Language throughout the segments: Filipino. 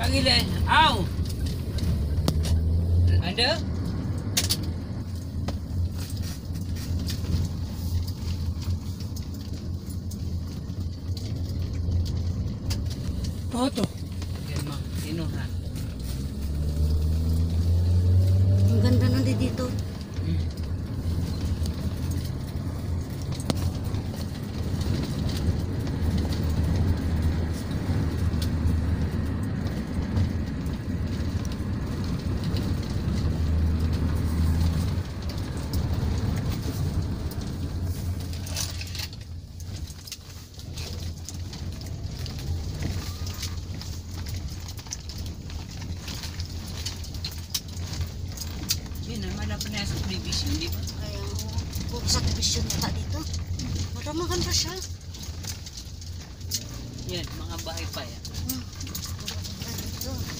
panggilan au ada Toto. Okay, ma. Yan naman na sa television, di ba? Kaya kung sa division yata dito. Matamakan pa siya. Yan, mga bahay pa yan. Hmm. Dito.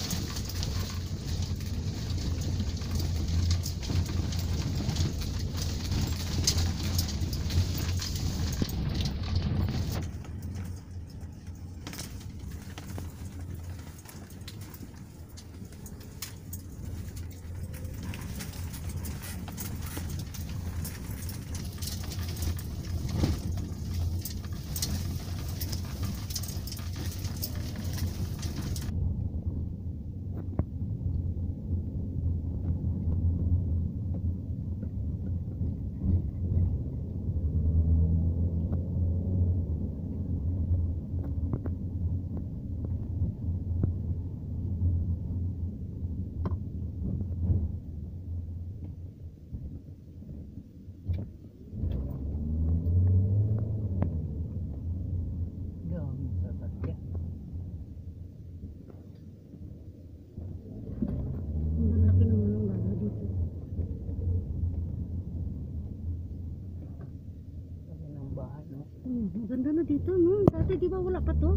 Hmm, maganda na dito, no? Dati di ba wala pa to?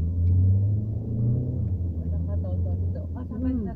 Wala pa to, to, to. Pasakay na